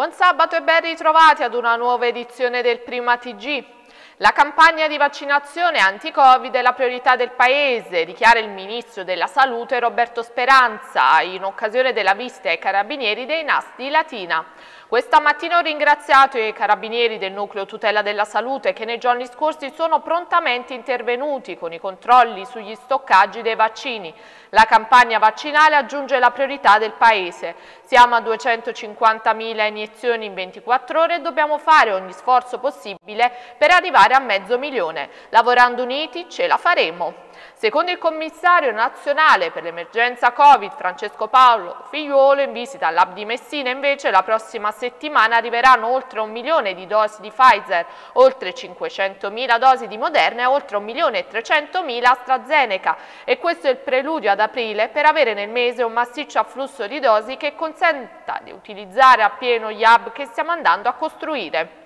Buon sabato e ben ritrovati ad una nuova edizione del Prima TG. La campagna di vaccinazione anti-Covid è la priorità del Paese, dichiara il Ministro della Salute Roberto Speranza in occasione della visita ai carabinieri dei NAS di Latina. Questa mattina ho ringraziato i carabinieri del Nucleo Tutela della Salute che nei giorni scorsi sono prontamente intervenuti con i controlli sugli stoccaggi dei vaccini. La campagna vaccinale aggiunge la priorità del Paese. Siamo a 250.000 iniezioni in 24 ore e dobbiamo fare ogni sforzo possibile per arrivare a mezzo milione. Lavorando uniti ce la faremo. Secondo il commissario nazionale per l'emergenza Covid, Francesco Paolo Figliuolo, in visita all'Hub di Messina, invece la prossima settimana arriveranno oltre un milione di dosi di Pfizer, oltre 500.000 dosi di Moderna e oltre un milione e 300.000 AstraZeneca. E questo è il preludio ad aprile per avere nel mese un massiccio afflusso di dosi che consenta di utilizzare appieno gli hub che stiamo andando a costruire.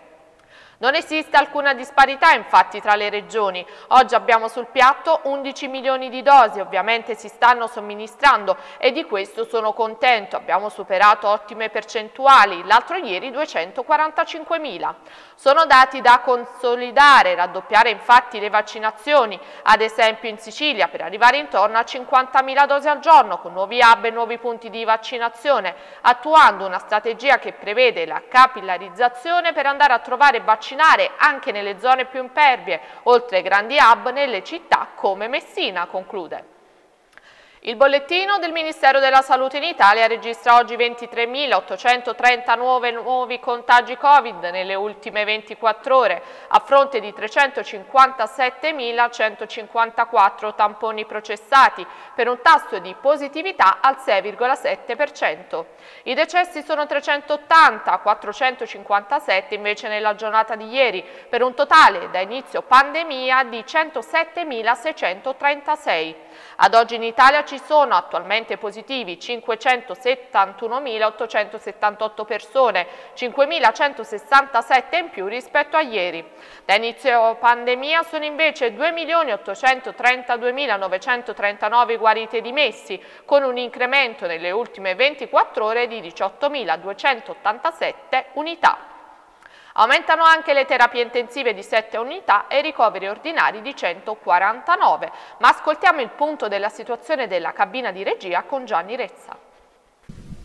Non esiste alcuna disparità infatti tra le regioni. Oggi abbiamo sul piatto 11 milioni di dosi, ovviamente si stanno somministrando e di questo sono contento. Abbiamo superato ottime percentuali, l'altro ieri 245 mila. Sono dati da consolidare, raddoppiare infatti le vaccinazioni, ad esempio in Sicilia per arrivare intorno a 50 mila dosi al giorno con nuovi hub e nuovi punti di vaccinazione, attuando una strategia che prevede la capillarizzazione per andare a trovare vaccinazioni vaccinare anche nelle zone più impervie, oltre ai grandi hub nelle città come Messina, conclude. Il bollettino del Ministero della Salute in Italia registra oggi 23.839 nuovi contagi Covid nelle ultime 24 ore, a fronte di 357.154 tamponi processati, per un tasso di positività al 6,7%. I decessi sono 380, 457 invece nella giornata di ieri, per un totale da inizio pandemia di 107.636. Ad oggi in Italia ci sono attualmente positivi 571.878 persone, 5.167 in più rispetto a ieri. Da inizio pandemia sono invece 2.832.939 guariti e dimessi, con un incremento nelle ultime 24 ore di 18.287 unità. Aumentano anche le terapie intensive di 7 unità e i ricoveri ordinari di 149. Ma ascoltiamo il punto della situazione della cabina di regia con Gianni Rezza.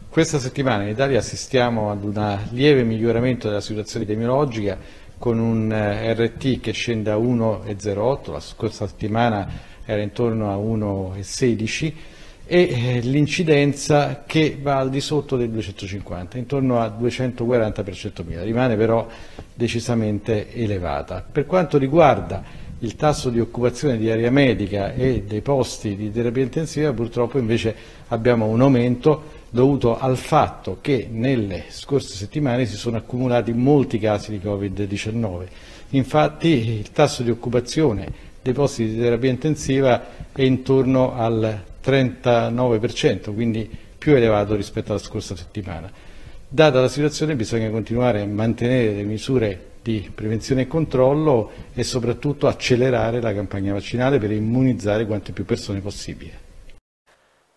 Questa settimana in Italia assistiamo ad un lieve miglioramento della situazione epidemiologica con un eh, RT che scende a 1,08, la scorsa settimana era intorno a 1,16 e eh, l'incidenza che va al di sotto del 250, intorno a 240 per 100.000, rimane però decisamente elevata. Per quanto riguarda il tasso di occupazione di area medica e dei posti di terapia intensiva, purtroppo invece abbiamo un aumento dovuto al fatto che nelle scorse settimane si sono accumulati molti casi di Covid-19. Infatti il tasso di occupazione dei posti di terapia intensiva è intorno al 39%, quindi più elevato rispetto alla scorsa settimana. Data la situazione bisogna continuare a mantenere le misure di prevenzione e controllo e soprattutto accelerare la campagna vaccinale per immunizzare quante più persone possibile.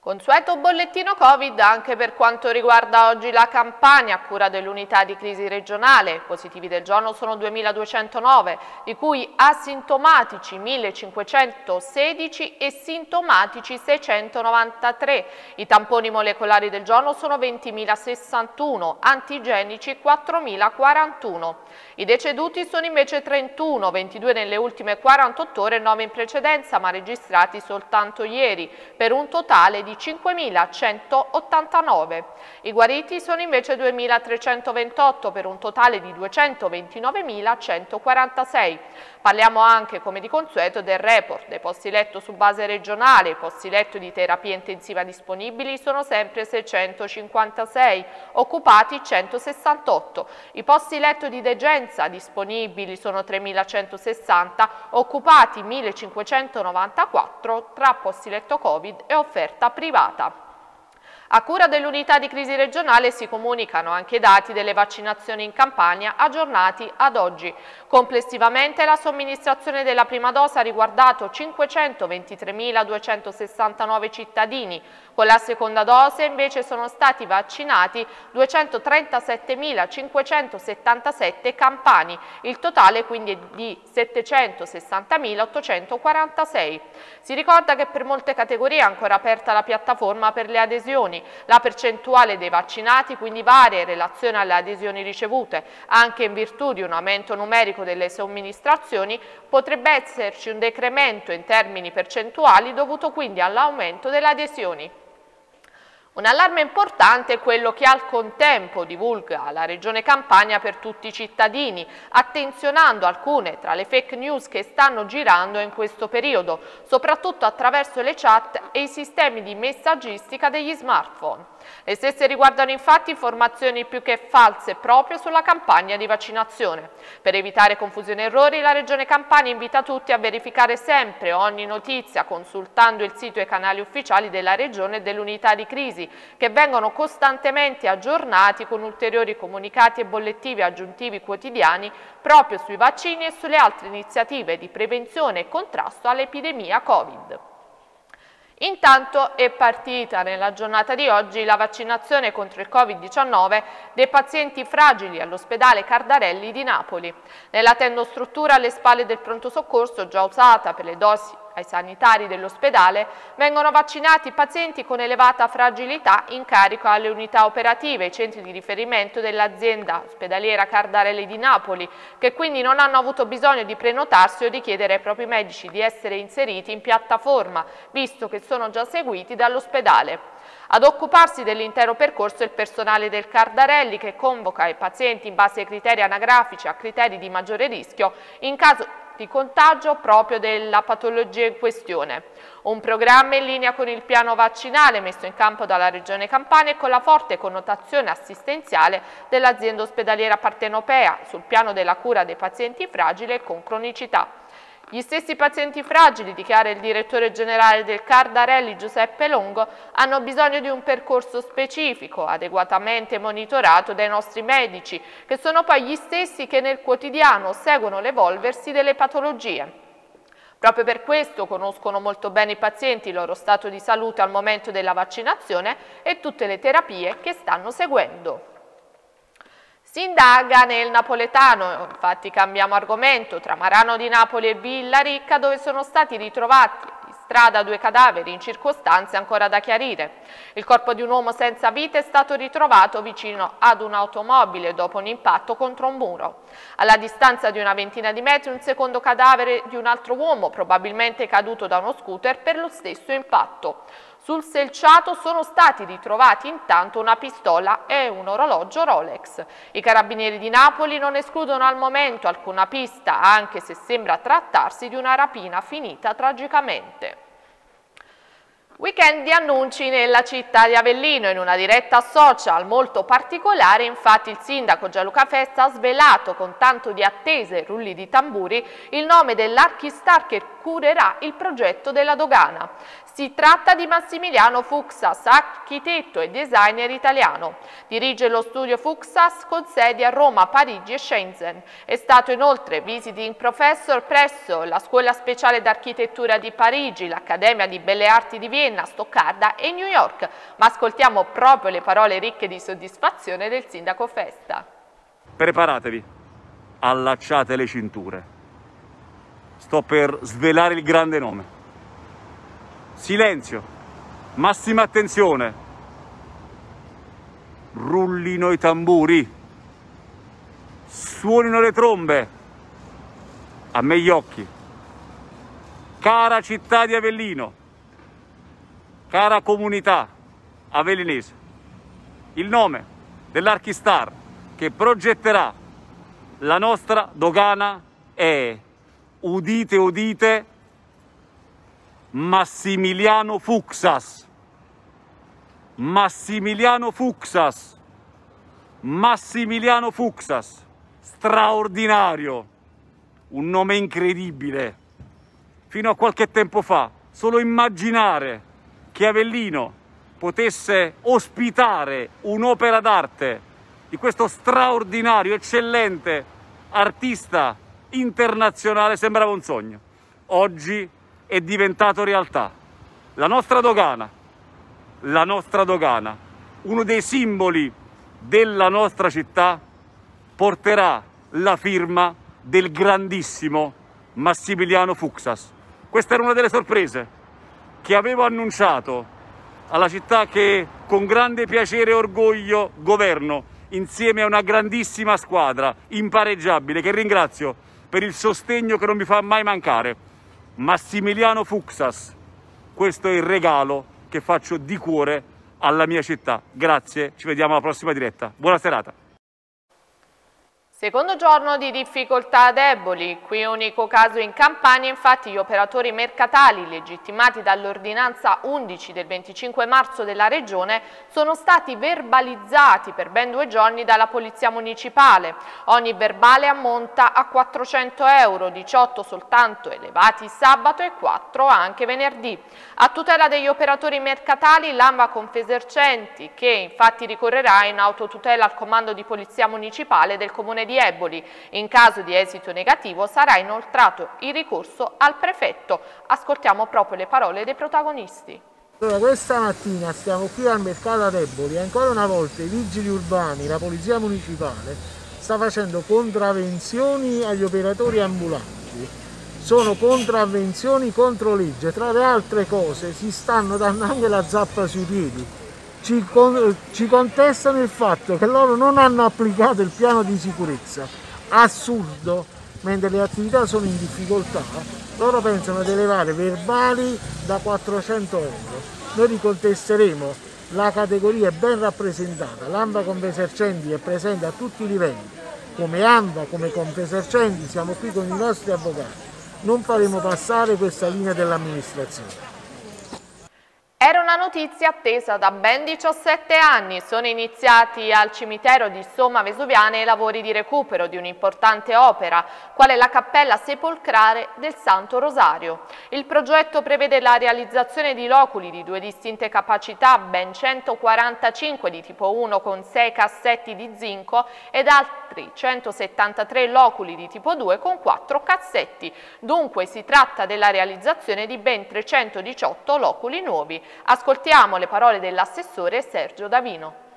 Consueto bollettino Covid anche per quanto riguarda oggi la campagna a cura dell'unità di crisi regionale. Positivi del giorno sono 2.209, di cui asintomatici 1.516 e sintomatici 693. I tamponi molecolari del giorno sono 20.061, antigenici 4.041. I deceduti sono invece 31, 22 nelle ultime 48 ore e 9 in precedenza, ma registrati soltanto ieri, per un totale di di 5.189. I guariti sono invece 2.328 per un totale di 229.146. Parliamo anche, come di consueto, del report dei posti letto su base regionale. I posti letto di terapia intensiva disponibili sono sempre 656, occupati 168. I posti letto di degenza disponibili sono 3.160, occupati 1.594 tra posti letto Covid e offerta privata privata. A cura dell'unità di crisi regionale si comunicano anche i dati delle vaccinazioni in campagna aggiornati ad oggi. Complessivamente la somministrazione della prima dose ha riguardato 523.269 cittadini, con la seconda dose invece sono stati vaccinati 237.577 campani, il totale quindi di 760.846. Si ricorda che per molte categorie è ancora aperta la piattaforma per le adesioni. La percentuale dei vaccinati quindi varia in relazione alle adesioni ricevute. Anche in virtù di un aumento numerico delle somministrazioni potrebbe esserci un decremento in termini percentuali dovuto quindi all'aumento delle adesioni. Un allarme importante è quello che al contempo divulga la Regione Campania per tutti i cittadini, attenzionando alcune tra le fake news che stanno girando in questo periodo, soprattutto attraverso le chat e i sistemi di messaggistica degli smartphone. Le stesse riguardano infatti informazioni più che false proprio sulla campagna di vaccinazione. Per evitare confusione e errori, la Regione Campania invita tutti a verificare sempre ogni notizia consultando il sito e i canali ufficiali della Regione e dell'unità di crisi, che vengono costantemente aggiornati con ulteriori comunicati e bollettivi aggiuntivi quotidiani proprio sui vaccini e sulle altre iniziative di prevenzione e contrasto all'epidemia Covid. Intanto è partita nella giornata di oggi la vaccinazione contro il Covid-19 dei pazienti fragili all'ospedale Cardarelli di Napoli. Nella tendostruttura alle spalle del pronto soccorso già usata per le dosi ai sanitari dell'ospedale vengono vaccinati pazienti con elevata fragilità in carico alle unità operative, i centri di riferimento dell'azienda ospedaliera Cardarelli di Napoli, che quindi non hanno avuto bisogno di prenotarsi o di chiedere ai propri medici di essere inseriti in piattaforma, visto che sono già seguiti dall'ospedale. Ad occuparsi dell'intero percorso è il personale del Cardarelli che convoca i pazienti in base ai criteri anagrafici a criteri di maggiore rischio in caso di contagio proprio della patologia in questione. Un programma in linea con il piano vaccinale messo in campo dalla Regione Campania e con la forte connotazione assistenziale dell'azienda ospedaliera partenopea sul piano della cura dei pazienti fragili e con cronicità. Gli stessi pazienti fragili, dichiara il direttore generale del Cardarelli Giuseppe Longo, hanno bisogno di un percorso specifico, adeguatamente monitorato dai nostri medici, che sono poi gli stessi che nel quotidiano seguono l'evolversi delle patologie. Proprio per questo conoscono molto bene i pazienti, il loro stato di salute al momento della vaccinazione e tutte le terapie che stanno seguendo. Si indaga nel napoletano, infatti cambiamo argomento, tra Marano di Napoli e Villa Ricca dove sono stati ritrovati in strada due cadaveri in circostanze ancora da chiarire. Il corpo di un uomo senza vita è stato ritrovato vicino ad un'automobile dopo un impatto contro un muro. Alla distanza di una ventina di metri un secondo cadavere di un altro uomo, probabilmente caduto da uno scooter per lo stesso impatto. Sul selciato sono stati ritrovati intanto una pistola e un orologio Rolex. I carabinieri di Napoli non escludono al momento alcuna pista, anche se sembra trattarsi di una rapina finita tragicamente. Weekend di annunci nella città di Avellino. In una diretta social molto particolare, infatti, il sindaco Gianluca Festa ha svelato con tanto di attese e rulli di tamburi il nome dell'archistar che curerà il progetto della dogana. Si tratta di Massimiliano Fuxas, architetto e designer italiano. Dirige lo studio Fuxas con sedi a Roma, Parigi e Shenzhen. È stato inoltre visiting professor presso la Scuola Speciale d'Architettura di Parigi, l'Accademia di Belle Arti di Vienna, Stoccarda e New York. Ma ascoltiamo proprio le parole ricche di soddisfazione del sindaco Festa. Preparatevi, allacciate le cinture. Sto per svelare il grande nome. Silenzio, massima attenzione, rullino i tamburi, suonino le trombe, a me gli occhi. Cara città di Avellino, cara comunità avellinese, il nome dell'Archistar che progetterà la nostra dogana è, udite udite, Massimiliano Fuxas. Massimiliano Fuxas. Massimiliano Fuxas. Straordinario. Un nome incredibile. Fino a qualche tempo fa, solo immaginare che Avellino, potesse ospitare un'opera d'arte di questo straordinario, eccellente artista internazionale sembrava un sogno. Oggi è diventato realtà. La nostra dogana, la nostra dogana, uno dei simboli della nostra città, porterà la firma del grandissimo Massimiliano Fuxas. Questa era una delle sorprese che avevo annunciato alla città che con grande piacere e orgoglio governo insieme a una grandissima squadra impareggiabile che ringrazio per il sostegno che non mi fa mai mancare. Massimiliano Fuxas, questo è il regalo che faccio di cuore alla mia città. Grazie, ci vediamo alla prossima diretta. Buona serata. Secondo giorno di difficoltà deboli, qui unico caso in Campania, infatti gli operatori mercatali legittimati dall'ordinanza 11 del 25 marzo della Regione sono stati verbalizzati per ben due giorni dalla Polizia Municipale. Ogni verbale ammonta a 400 euro, 18 soltanto elevati sabato e 4 anche venerdì. A tutela degli operatori mercatali l'AMVA Confesercenti, che infatti ricorrerà in autotutela al comando di Polizia Municipale del Comune di Eboli. In caso di esito negativo sarà inoltrato il ricorso al prefetto. Ascoltiamo proprio le parole dei protagonisti. Allora, questa mattina stiamo qui al mercato ad Eboli, ancora una volta i vigili urbani, la polizia municipale sta facendo contravvenzioni agli operatori ambulanti. Sono contravvenzioni contro legge, tra le altre cose si stanno dando anche la zappa sui piedi. Ci, con, ci contestano il fatto che loro non hanno applicato il piano di sicurezza. Assurdo, mentre le attività sono in difficoltà, loro pensano di elevare verbali da 400 euro. Noi li contesteremo, la categoria è ben rappresentata, l'AMBA Confesercenti è presente a tutti i livelli, come AMBA, come Confesercenti siamo qui con i nostri avvocati, non faremo passare questa linea dell'amministrazione. Era una notizia attesa da ben 17 anni. Sono iniziati al cimitero di Somma Vesuviana i lavori di recupero di un'importante opera, quale la cappella sepolcrale del Santo Rosario. Il progetto prevede la realizzazione di loculi di due distinte capacità, ben 145 di tipo 1 con 6 cassetti di zinco ed altri 173 loculi di tipo 2 con 4 cassetti. Dunque si tratta della realizzazione di ben 318 loculi nuovi Ascoltiamo le parole dell'assessore Sergio Davino.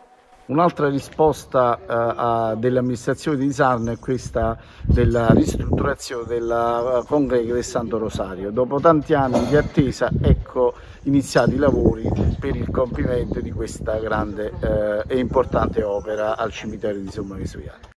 Un'altra risposta uh, dell'amministrazione di Sarno è questa della ristrutturazione della uh, congrega del Santo Rosario. Dopo tanti anni di attesa, ecco iniziati i lavori per il compimento di questa grande uh, e importante opera al cimitero di Somma Vesuviana.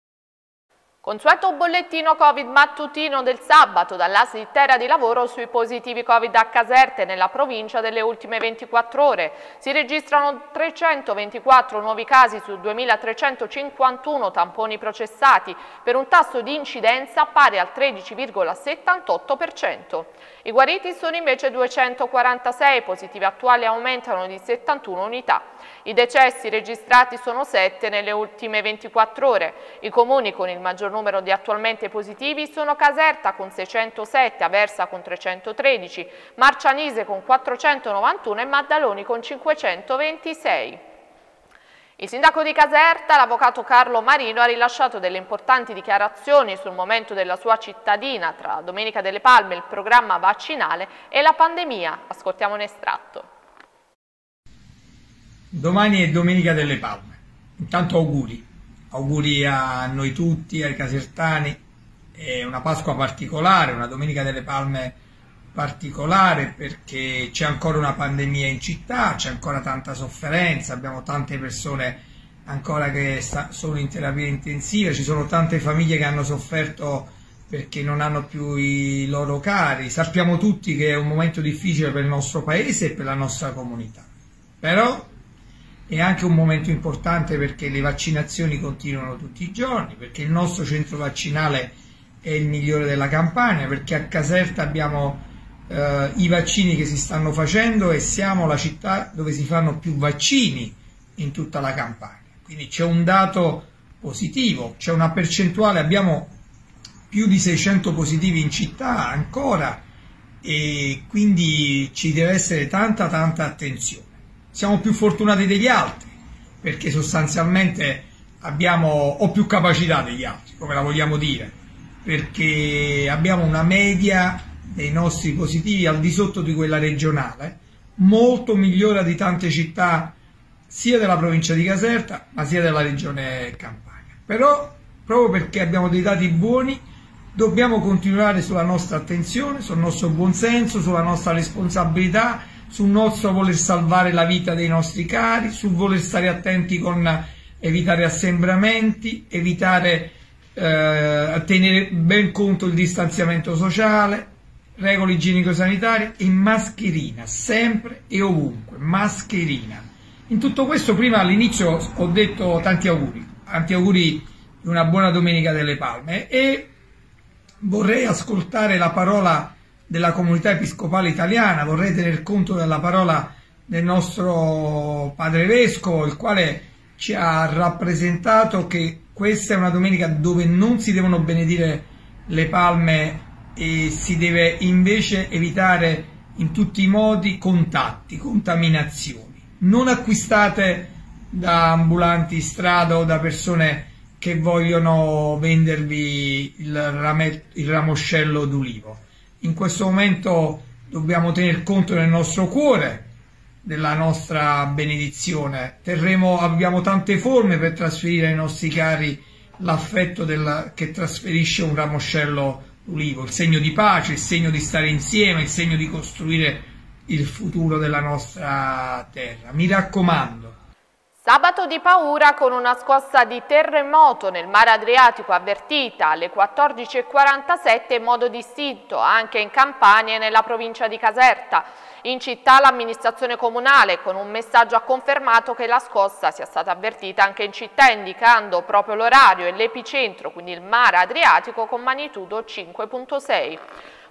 Consueto bollettino Covid mattutino del sabato dall'ASI Terra di Lavoro sui positivi Covid a Caserte nella provincia delle ultime 24 ore. Si registrano 324 nuovi casi su 2351 tamponi processati per un tasso di incidenza pari al 13,78%. I guariti sono invece 246, positivi attuali aumentano di 71 unità. I decessi registrati sono 7 nelle ultime 24 ore. I comuni con il maggior numero di attualmente positivi sono Caserta con 607, Aversa con 313, Marcianise con 491 e Maddaloni con 526. Il sindaco di Caserta, l'avvocato Carlo Marino, ha rilasciato delle importanti dichiarazioni sul momento della sua cittadina tra Domenica delle Palme, il programma vaccinale e la pandemia. Ascoltiamo un estratto. Domani è Domenica delle Palme. Intanto auguri. Auguri a noi tutti, ai casertani, è una Pasqua particolare, una Domenica delle Palme particolare perché c'è ancora una pandemia in città, c'è ancora tanta sofferenza, abbiamo tante persone ancora che sono in terapia intensiva, ci sono tante famiglie che hanno sofferto perché non hanno più i loro cari, sappiamo tutti che è un momento difficile per il nostro paese e per la nostra comunità, però è anche un momento importante perché le vaccinazioni continuano tutti i giorni, perché il nostro centro vaccinale è il migliore della campagna, perché a Caserta abbiamo eh, i vaccini che si stanno facendo e siamo la città dove si fanno più vaccini in tutta la campagna. Quindi c'è un dato positivo, c'è una percentuale, abbiamo più di 600 positivi in città ancora e quindi ci deve essere tanta tanta attenzione. Siamo più fortunati degli altri, perché sostanzialmente abbiamo o più capacità degli altri, come la vogliamo dire, perché abbiamo una media dei nostri positivi al di sotto di quella regionale, molto migliore di tante città sia della provincia di Caserta ma sia della regione Campania. Però proprio perché abbiamo dei dati buoni dobbiamo continuare sulla nostra attenzione, sul nostro buonsenso, sulla nostra responsabilità, sul nostro voler salvare la vita dei nostri cari, sul voler stare attenti con evitare assembramenti, evitare eh, tenere ben conto del distanziamento sociale, regole igienico-sanitarie e mascherina, sempre e ovunque, mascherina. In tutto questo prima all'inizio ho detto tanti auguri, tanti auguri di una buona Domenica delle Palme e vorrei ascoltare la parola della comunità episcopale italiana, vorrei tener conto della parola del nostro padre vescovo, il quale ci ha rappresentato che questa è una domenica dove non si devono benedire le palme e si deve invece evitare in tutti i modi contatti, contaminazioni. Non acquistate da ambulanti strada o da persone che vogliono vendervi il, rame, il ramoscello d'ulivo. In questo momento dobbiamo tener conto nel nostro cuore della nostra benedizione. Terremo, abbiamo tante forme per trasferire ai nostri cari l'affetto della, che trasferisce un ramoscello ulivo, il segno di pace, il segno di stare insieme, il segno di costruire il futuro della nostra terra. Mi raccomando. Sabato di paura con una scossa di terremoto nel mare Adriatico avvertita alle 14.47 in modo distinto anche in Campania e nella provincia di Caserta. In città l'amministrazione comunale con un messaggio ha confermato che la scossa sia stata avvertita anche in città indicando proprio l'orario e l'epicentro, quindi il mare Adriatico con magnitudo 5.6.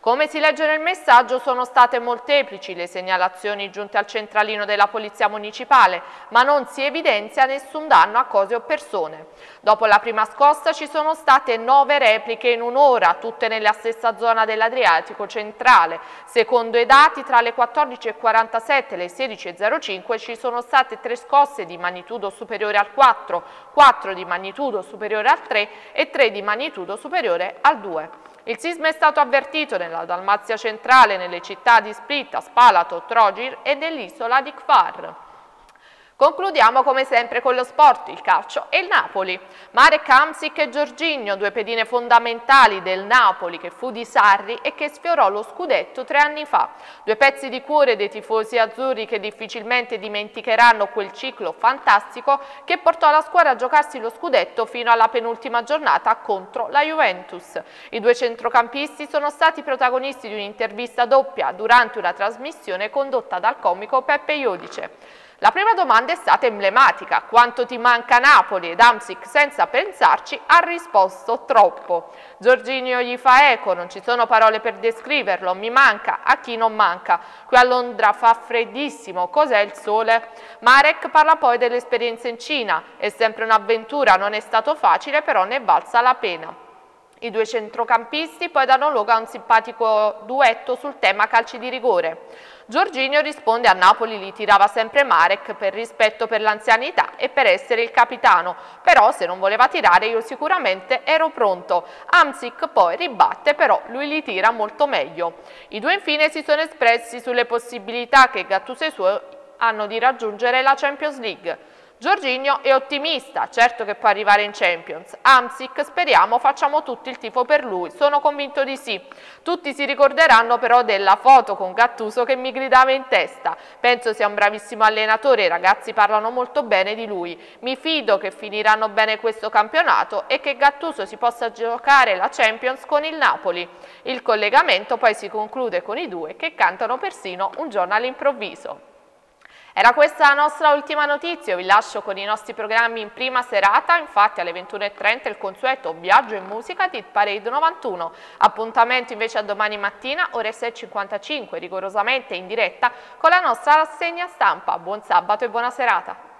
Come si legge nel messaggio sono state molteplici le segnalazioni giunte al centralino della Polizia Municipale, ma non si evidenzia nessun danno a cose o persone. Dopo la prima scossa ci sono state nove repliche in un'ora, tutte nella stessa zona dell'Adriatico centrale. Secondo i dati, tra le 14.47 e le 16.05 ci sono state tre scosse di magnitudo superiore al 4, 4 di magnitudo superiore al 3 e 3 di magnitudo superiore al 2. Il sisma è stato avvertito nella Dalmazia centrale, nelle città di Splitta, Spalato, Trogir e nell'isola di Kfar. Concludiamo come sempre con lo sport, il calcio e il Napoli. Marek Hamsik e Giorginio, due pedine fondamentali del Napoli che fu di Sarri e che sfiorò lo scudetto tre anni fa. Due pezzi di cuore dei tifosi azzurri che difficilmente dimenticheranno quel ciclo fantastico che portò la squadra a giocarsi lo scudetto fino alla penultima giornata contro la Juventus. I due centrocampisti sono stati protagonisti di un'intervista doppia durante una trasmissione condotta dal comico Peppe Iodice. La prima domanda è stata emblematica, quanto ti manca Napoli? Ed Amsic senza pensarci ha risposto troppo. Giorginio gli fa eco, non ci sono parole per descriverlo, mi manca, a chi non manca. Qui a Londra fa freddissimo, cos'è il sole? Marek parla poi dell'esperienza in Cina, è sempre un'avventura, non è stato facile però ne valsa la pena. I due centrocampisti poi danno luogo a un simpatico duetto sul tema calci di rigore. Giorginio risponde a Napoli li tirava sempre Marek per rispetto per l'anzianità e per essere il capitano, però se non voleva tirare io sicuramente ero pronto. Amsic poi ribatte però lui li tira molto meglio. I due infine si sono espressi sulle possibilità che Gattuso e i suoi hanno di raggiungere la Champions League. Giorginio è ottimista, certo che può arrivare in Champions. Amsic, speriamo, facciamo tutti il tifo per lui, sono convinto di sì. Tutti si ricorderanno però della foto con Gattuso che mi gridava in testa. Penso sia un bravissimo allenatore, i ragazzi parlano molto bene di lui. Mi fido che finiranno bene questo campionato e che Gattuso si possa giocare la Champions con il Napoli. Il collegamento poi si conclude con i due che cantano persino un giorno all'improvviso. Era questa la nostra ultima notizia, vi lascio con i nostri programmi in prima serata, infatti alle 21.30 il consueto Viaggio in Musica di Parade 91. Appuntamento invece a domani mattina, ore 6.55, rigorosamente in diretta con la nostra rassegna stampa. Buon sabato e buona serata.